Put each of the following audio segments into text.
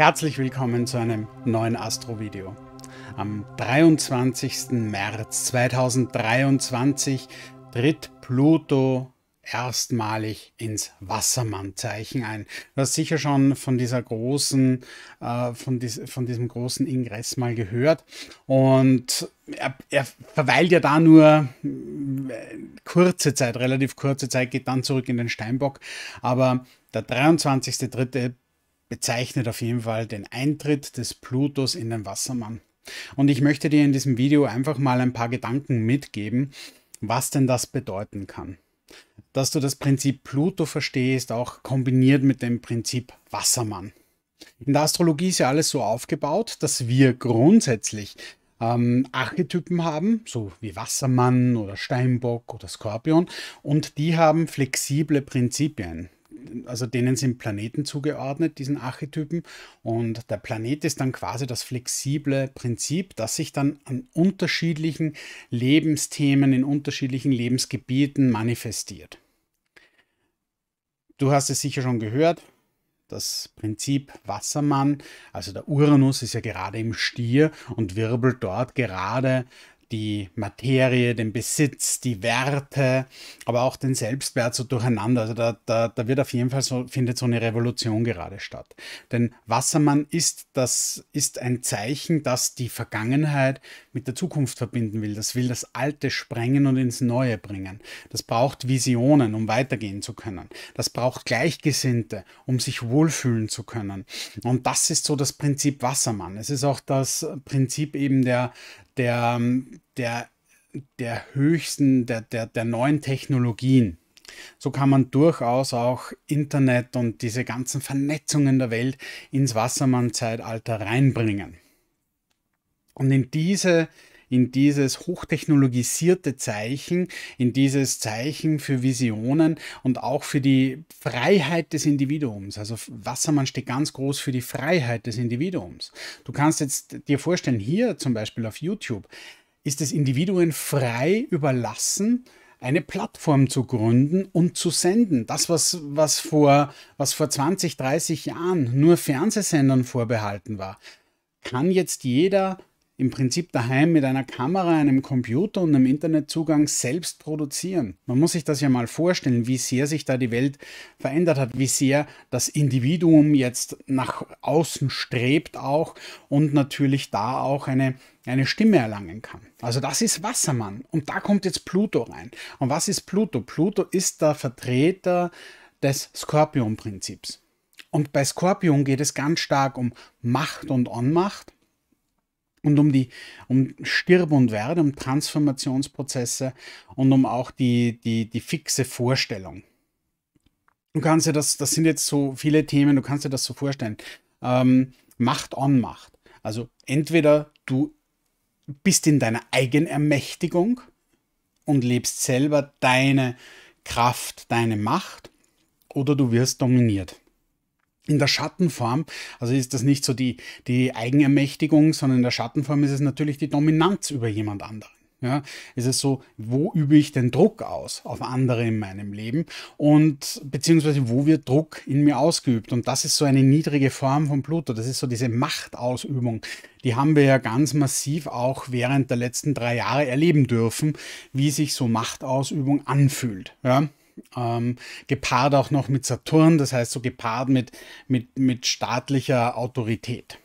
Herzlich willkommen zu einem neuen Astro-Video. Am 23. März 2023 tritt Pluto erstmalig ins Wassermannzeichen ein. Du hast sicher schon von dieser großen, äh, von, dies, von diesem großen Ingress mal gehört. Und er, er, verweilt ja da nur äh, kurze Zeit, relativ kurze Zeit, geht dann zurück in den Steinbock. Aber der 23.3 bezeichnet auf jeden Fall den Eintritt des Plutos in den Wassermann. Und ich möchte dir in diesem Video einfach mal ein paar Gedanken mitgeben, was denn das bedeuten kann. Dass du das Prinzip Pluto verstehst, auch kombiniert mit dem Prinzip Wassermann. In der Astrologie ist ja alles so aufgebaut, dass wir grundsätzlich ähm, Archetypen haben, so wie Wassermann oder Steinbock oder Skorpion, und die haben flexible Prinzipien also denen sind Planeten zugeordnet, diesen Archetypen. Und der Planet ist dann quasi das flexible Prinzip, das sich dann an unterschiedlichen Lebensthemen, in unterschiedlichen Lebensgebieten manifestiert. Du hast es sicher schon gehört, das Prinzip Wassermann, also der Uranus ist ja gerade im Stier und wirbelt dort gerade die Materie, den Besitz, die Werte, aber auch den Selbstwert so durcheinander. Also da, da, da wird auf jeden Fall so, findet so eine Revolution gerade statt. Denn Wassermann ist, das ist ein Zeichen, das die Vergangenheit mit der Zukunft verbinden will. Das will das Alte sprengen und ins Neue bringen. Das braucht Visionen, um weitergehen zu können. Das braucht Gleichgesinnte, um sich wohlfühlen zu können. Und das ist so das Prinzip Wassermann. Es ist auch das Prinzip eben der, der, der, der höchsten, der, der, der neuen Technologien. So kann man durchaus auch Internet und diese ganzen Vernetzungen der Welt ins Wassermann-Zeitalter reinbringen. Und in diese in dieses hochtechnologisierte Zeichen, in dieses Zeichen für Visionen und auch für die Freiheit des Individuums. Also Wassermann steht ganz groß für die Freiheit des Individuums. Du kannst jetzt dir vorstellen, hier zum Beispiel auf YouTube ist es Individuen frei überlassen, eine Plattform zu gründen und zu senden. Das, was, was, vor, was vor 20, 30 Jahren nur Fernsehsendern vorbehalten war, kann jetzt jeder im Prinzip daheim mit einer Kamera, einem Computer und einem Internetzugang selbst produzieren. Man muss sich das ja mal vorstellen, wie sehr sich da die Welt verändert hat, wie sehr das Individuum jetzt nach außen strebt auch und natürlich da auch eine, eine Stimme erlangen kann. Also das ist Wassermann und da kommt jetzt Pluto rein. Und was ist Pluto? Pluto ist der Vertreter des Skorpion-Prinzips. Und bei Skorpion geht es ganz stark um Macht und Ohnmacht und um die um Stirb und Werde, um Transformationsprozesse und um auch die, die, die fixe Vorstellung. Du kannst dir das, das sind jetzt so viele Themen, du kannst dir das so vorstellen. Ähm, Macht on Macht. Also entweder du bist in deiner Eigenermächtigung und lebst selber deine Kraft, deine Macht, oder du wirst dominiert. In der Schattenform, also ist das nicht so die, die Eigenermächtigung, sondern in der Schattenform ist es natürlich die Dominanz über jemand anderen. Ja, ist es so, wo übe ich den Druck aus auf andere in meinem Leben und beziehungsweise wo wird Druck in mir ausgeübt? Und das ist so eine niedrige Form von Pluto. Das ist so diese Machtausübung. Die haben wir ja ganz massiv auch während der letzten drei Jahre erleben dürfen, wie sich so Machtausübung anfühlt. Ja, ähm, gepaart auch noch mit Saturn, das heißt so gepaart mit, mit, mit staatlicher Autorität.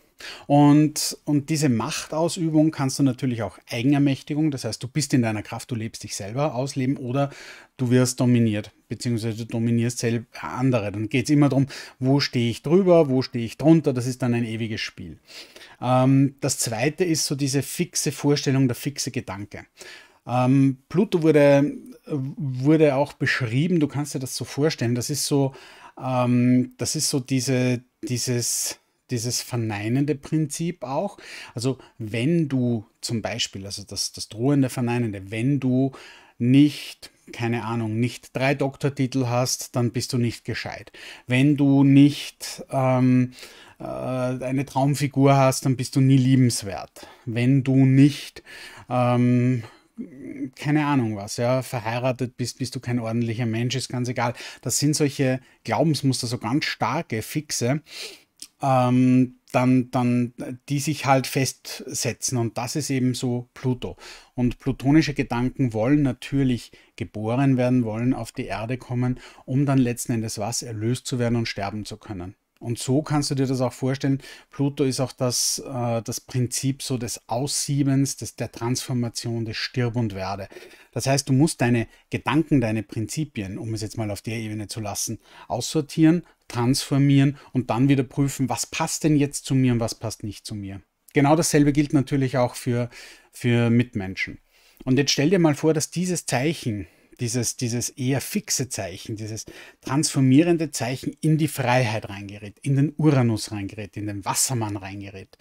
Und, und diese Machtausübung kannst du natürlich auch Eigenermächtigung, das heißt, du bist in deiner Kraft, du lebst dich selber ausleben oder du wirst dominiert, beziehungsweise du dominierst selbst andere. Dann geht es immer darum, wo stehe ich drüber, wo stehe ich drunter, das ist dann ein ewiges Spiel. Ähm, das zweite ist so diese fixe Vorstellung, der fixe Gedanke. Ähm, Pluto wurde, wurde auch beschrieben, du kannst dir das so vorstellen, das ist so, ähm, das ist so diese, dieses, dieses verneinende Prinzip auch. Also wenn du zum Beispiel, also das, das drohende Verneinende, wenn du nicht, keine Ahnung, nicht drei Doktortitel hast, dann bist du nicht gescheit. Wenn du nicht ähm, äh, eine Traumfigur hast, dann bist du nie liebenswert. Wenn du nicht ähm, keine Ahnung was, ja, verheiratet bist, bist du kein ordentlicher Mensch, ist ganz egal. Das sind solche Glaubensmuster, so ganz starke, fixe. ähm, dann, dann die sich halt festsetzen. Und das ist eben so Pluto. Und plutonische Gedanken wollen natürlich geboren werden, wollen auf die Erde kommen, um dann letzten Endes was erlöst zu werden und sterben zu können. Und so kannst du dir das auch vorstellen. Pluto ist auch das, äh, das Prinzip so des Aussiebens, des, der Transformation, des Stirb und Werde. Das heißt, du musst deine Gedanken, deine Prinzipien, um es jetzt mal auf der Ebene zu lassen, aussortieren, transformieren und dann wieder prüfen, was passt denn jetzt zu mir und was passt nicht zu mir. Genau dasselbe gilt natürlich auch für, für Mitmenschen. Und jetzt stell dir mal vor, dass dieses Zeichen, dieses, dieses eher fixe Zeichen, dieses transformierende Zeichen in die Freiheit reingerät, in den Uranus reingerät, in den Wassermann reingerät.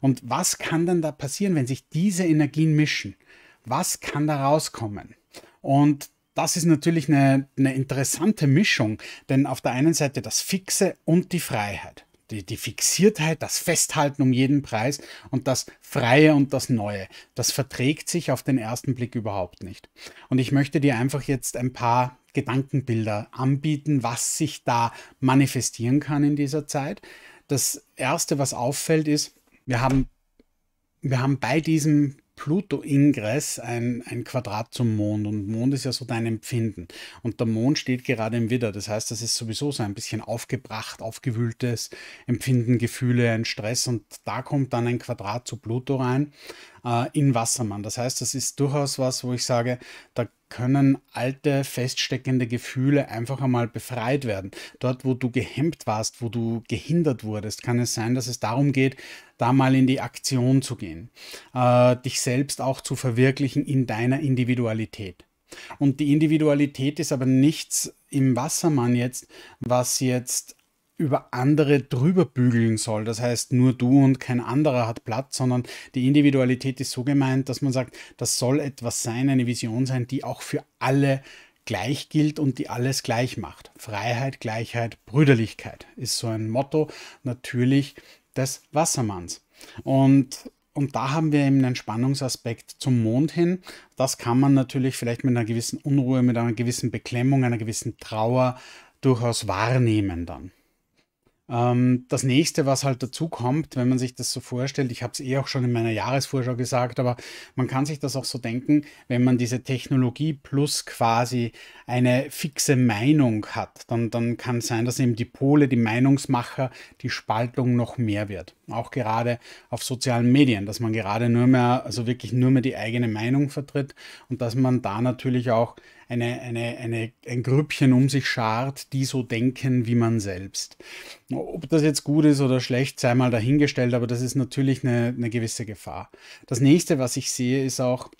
Und was kann dann da passieren, wenn sich diese Energien mischen? Was kann da rauskommen? Und das ist natürlich eine, eine interessante Mischung, denn auf der einen Seite das Fixe und die Freiheit. Die, die, Fixiertheit, das Festhalten um jeden Preis und das Freie und das Neue. Das verträgt sich auf den ersten Blick überhaupt nicht. Und ich möchte dir einfach jetzt ein paar Gedankenbilder anbieten, was sich da manifestieren kann in dieser Zeit. Das erste, was auffällt, ist, wir haben, wir haben bei diesem Pluto-Ingress ein, ein Quadrat zum Mond und Mond ist ja so dein Empfinden. Und der Mond steht gerade im Widder. Das heißt, das ist sowieso so ein bisschen aufgebracht, aufgewühltes Empfinden, Gefühle, ein Stress und da kommt dann ein Quadrat zu Pluto rein äh, in Wassermann. Das heißt, das ist durchaus was, wo ich sage, da können alte, feststeckende Gefühle einfach einmal befreit werden. Dort, wo du gehemmt warst, wo du gehindert wurdest, kann es sein, dass es darum geht, da mal in die Aktion zu gehen, äh, dich selbst auch zu verwirklichen in deiner Individualität. Und die Individualität ist aber nichts im Wassermann jetzt, was jetzt über andere drüber bügeln soll. Das heißt, nur du und kein anderer hat Platz, sondern die Individualität ist so gemeint, dass man sagt, das soll etwas sein, eine Vision sein, die auch für alle gleich gilt und die alles gleich macht. Freiheit, Gleichheit, Brüderlichkeit ist so ein Motto natürlich des Wassermanns. Und und da haben wir eben einen Spannungsaspekt zum Mond hin. Das kann man natürlich vielleicht mit einer gewissen Unruhe, mit einer gewissen Beklemmung, einer gewissen Trauer durchaus wahrnehmen dann. Ähm, das nächste, was halt dazu kommt, wenn man sich das so vorstellt, ich habe es eh auch schon in meiner Jahresvorschau gesagt, aber man kann sich das auch so denken, wenn man diese Technologie plus quasi eine fixe Meinung hat, dann, dann kann es sein, dass eben die Pole, die Meinungsmacher, die Spaltung noch mehr wird. Auch gerade auf sozialen Medien, dass man gerade nur mehr, also wirklich nur mehr die eigene Meinung vertritt und dass man da natürlich auch eine, eine, eine, ein Grüppchen um sich schart, die so denken wie man selbst. Ob das jetzt gut ist oder schlecht, sei mal dahingestellt, aber das ist natürlich eine, eine gewisse Gefahr. Das nächste, was ich sehe, ist auch,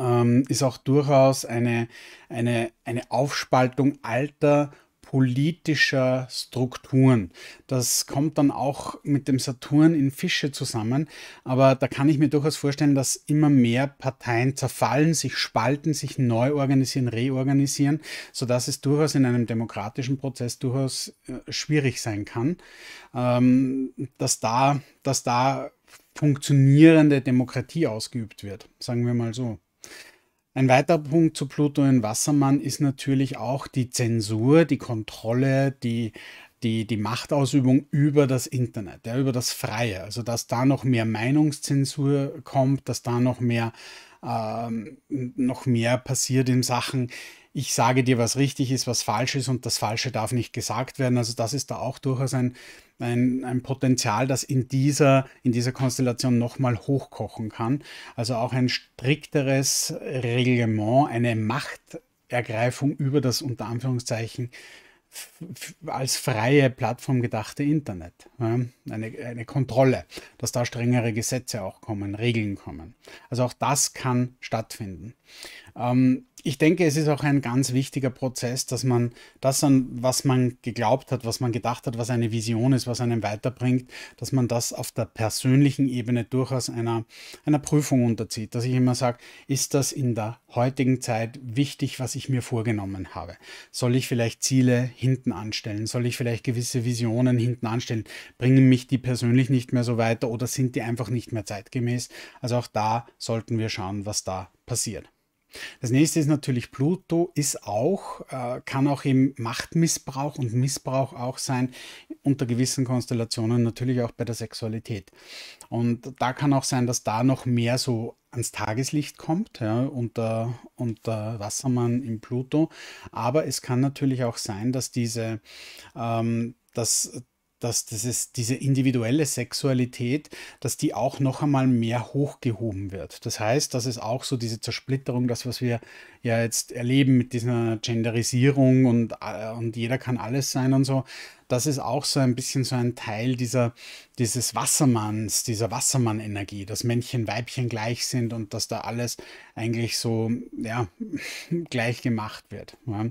ähm, ist auch durchaus eine, eine, eine Aufspaltung alter politischer Strukturen. Das kommt dann auch mit dem Saturn in Fische zusammen, aber da kann ich mir durchaus vorstellen, dass immer mehr Parteien zerfallen, sich spalten, sich neu organisieren, reorganisieren, sodass es durchaus in einem demokratischen Prozess durchaus äh, schwierig sein kann, ähm, dass da, dass da funktionierende Demokratie ausgeübt wird, sagen wir mal so. Ein weiterer Punkt zu Pluto in Wassermann ist natürlich auch die Zensur, die Kontrolle, die, die, die Machtausübung über das Internet, ja, über das Freie. Also dass da noch mehr Meinungszensur kommt, dass da noch mehr, ähm, noch mehr passiert in Sachen, ich sage dir, was richtig ist, was falsch ist und das Falsche darf nicht gesagt werden. Also das ist da auch durchaus ein, ein, ein Potenzial, das in dieser, in dieser Konstellation nochmal hochkochen kann. Also auch ein strikteres Reglement, eine Machtergreifung über das unter Anführungszeichen als freie Plattform gedachte Internet. eine, eine Kontrolle, dass da strengere Gesetze auch kommen, Regeln kommen. Also auch das kann stattfinden. Ähm, ich denke, es ist auch ein ganz wichtiger Prozess, dass man das, an was man geglaubt hat, was man gedacht hat, was eine Vision ist, was einen weiterbringt, dass man das auf der persönlichen Ebene durchaus einer, einer Prüfung unterzieht. Dass ich immer sage, ist das in der heutigen Zeit wichtig, was ich mir vorgenommen habe? Soll ich vielleicht Ziele hinten anstellen? Soll ich vielleicht gewisse Visionen hinten anstellen? Bringen mich die persönlich nicht mehr so weiter oder sind die einfach nicht mehr zeitgemäß? Also auch da sollten wir schauen, was da passiert. Das nächste ist natürlich Pluto, ist auch, äh, kann auch im Machtmissbrauch und Missbrauch auch sein, unter gewissen Konstellationen natürlich auch bei der Sexualität. Und da kann auch sein, dass da noch mehr so ans Tageslicht kommt, ja, unter, unter Wassermann im Pluto. Aber es kann natürlich auch sein, dass diese, ähm, dass dass dieses, diese individuelle Sexualität, dass die auch noch einmal mehr hochgehoben wird. Das heißt, dass es auch so diese Zersplitterung, das, was wir ja jetzt erleben mit dieser Genderisierung und, äh, und jeder kann alles sein und so, das ist auch so ein bisschen so ein Teil dieser, dieses Wassermanns, dieser Wassermann-Energie, dass Männchen, Weibchen gleich sind und dass da alles eigentlich so, ja, gleich gemacht wird. Ja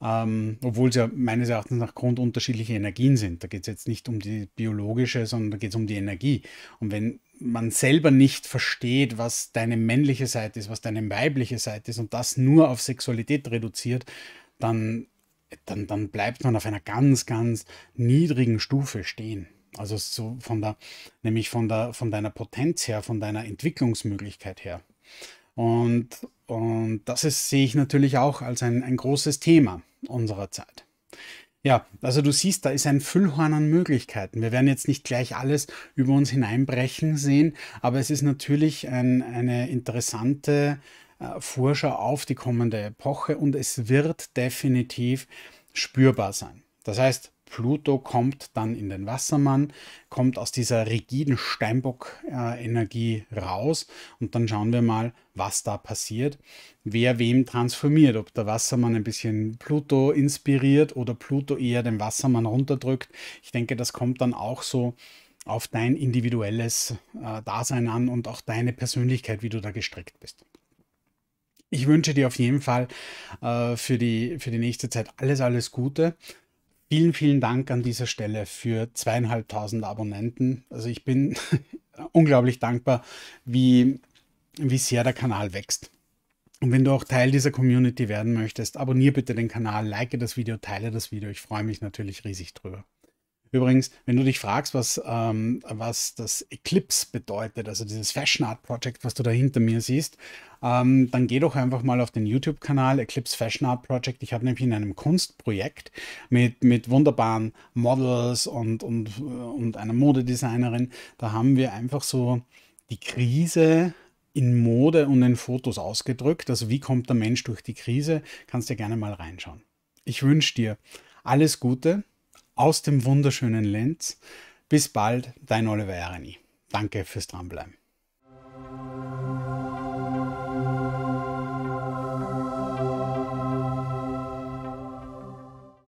ähm, obwohl es ja meines Erachtens nach Grund unterschiedliche Energien sind. Da geht es jetzt nicht um die biologische, sondern da geht es um die Energie. Und wenn man selber nicht versteht, was deine männliche Seite ist, was deine weibliche Seite ist und das nur auf Sexualität reduziert, dann, dann, dann bleibt man auf einer ganz, ganz niedrigen Stufe stehen. Also so von der, nämlich von der, von deiner Potenz her, von deiner Entwicklungsmöglichkeit her. Und, und das ist, sehe ich natürlich auch als ein, ein großes Thema unserer Zeit. Ja, also du siehst, da ist ein Füllhorn an Möglichkeiten. Wir werden jetzt nicht gleich alles über uns hineinbrechen sehen, aber es ist natürlich ein, eine interessante äh, Vorschau auf die kommende Epoche und es wird definitiv spürbar sein. Das heißt, Pluto kommt dann in den Wassermann, kommt aus dieser rigiden Steinbock-Energie raus und dann schauen wir mal, was da passiert, wer wem transformiert, ob der Wassermann ein bisschen Pluto inspiriert oder Pluto eher den Wassermann runterdrückt. Ich denke, das kommt dann auch so auf dein individuelles äh, Dasein an und auch deine Persönlichkeit, wie du da gestrickt bist. Ich wünsche dir auf jeden Fall äh, für, die, für die nächste Zeit alles, alles Gute. Vielen, vielen Dank an dieser Stelle für zweieinhalbtausend Abonnenten. Also ich bin unglaublich dankbar, wie, wie sehr der Kanal wächst. Und wenn du auch Teil dieser Community werden möchtest, abonniere bitte den Kanal, like das Video, teile das Video. Ich freue mich natürlich riesig drüber. Übrigens, wenn du dich fragst, was, ähm, was das Eclipse bedeutet, also dieses Fashion Art Project, was du da hinter mir siehst, ähm, dann geh doch einfach mal auf den YouTube-Kanal Eclipse Fashion Art Project. Ich habe nämlich in einem Kunstprojekt mit, mit wunderbaren Models und, und, und einer Modedesignerin, da haben wir einfach so die Krise in Mode und in Fotos ausgedrückt. Also wie kommt der Mensch durch die Krise? Kannst dir gerne mal reinschauen. Ich wünsche dir alles Gute aus dem wunderschönen Lenz. Bis bald, dein Oliver Ereni. Danke fürs Dranbleiben.